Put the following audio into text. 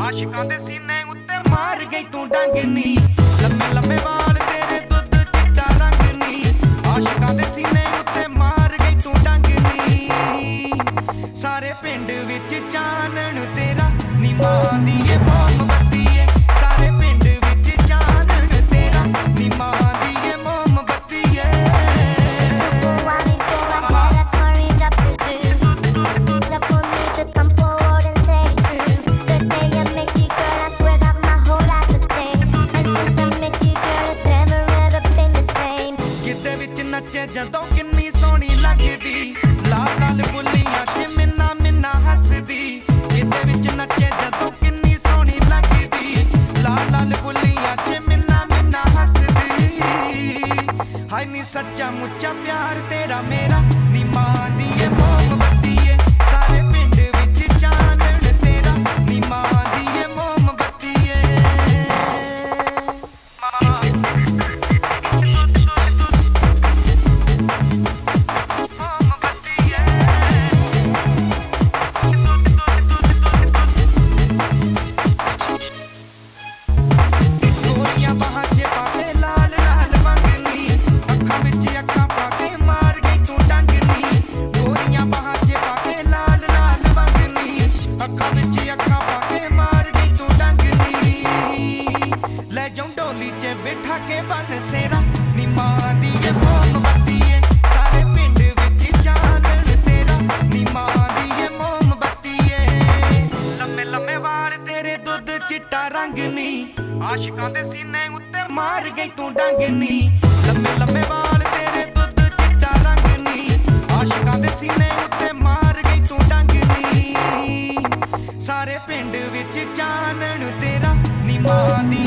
ਆਸ਼ਿਕਾਂ ਦੇ ਸੀਨੇ ਉੱਤੇ ਮਾਰ ਗਈ ਤੂੰ ਡੰਗ ਪਿੰਡ ਵਿੱਚ ਚਾਨਣ ਤੇਰਾ ਨੀ ਮਾਂ ਦੀ ਏ ਮੋਮਬੱਤੀ ਏ ਸਾਰੇ ਪਿੰਡ ਵਿੱਚ ਚਾਨਣ ਤੇਰਾ ਨੀ ਮਾਂ ਦੀ ਏ ਮੋਮਬੱਤੀ ਏ La bonita campo en serio Desde ella me chica la cuerda más hola to stay And since I met you girl it's never ever been the same ਕਿਤੇ ਵਿੱਚ ਨੱਚੇ ਜਦੋਂ ਕਿੰਨੀ ਸੋਹਣੀ ਲੱਗਦੀ ਲਾਲ ਲਾਲ ਬੁੱਲੀਆਂ ਚ ਨੀ ਸੱਚਾ ਮੁੱਚਾ ਪਿਆਰ ਤੇਰਾ ਮੇਰਾ ਨੀ ਮਾਂ ਜਾ ਕੇ ਬਨ ਸੇਰਾ। ਨੀ ਮਾਂ ਦੀ ਇਹ ਮੋਮਬੱਤੀ ਏ। ਸਾਰੇ ਪਿੰਡ ਵਿੱਚ ਚਾਨਣ ਤੇਰਾ ਨੀ ਮਾਂ ਦੀ ਇਹ ਮੋਮਬੱਤੀ ਏ। ਲੰਮੇ ਲੰਮੇ ਵਾਲ ਤੇਰੇ ਦੁੱਧ ਚਿੱਟਾ ਰੰਗ ਨੀ ਆਸ਼ਿਕਾਂ ਦੇ ਸੀਨੇ ਉੱਤੇ ਮਾਰ ਗਈ ਤੂੰ ਡੰਗ ਨੀ ਲੰਮੇ ਲੰਮੇ ਵਾਲ ਤੇਰੇ ਦੁੱਧ ਚਿੱਟਾ ਰੰਗ ਨੀ ਆਸ਼ਿਕਾਂ ਦੇ ਸੀਨੇ ਉੱਤੇ ਮਾਰ ਗਈ ਤੂੰ ਡੰਗ ਨੀ ਸਾਰੇ ਪਿੰਡ ਵਿੱਚ ਚਾਨਣ ਤੇਰਾ। ਨੀ ਮਾਂ ਦੀ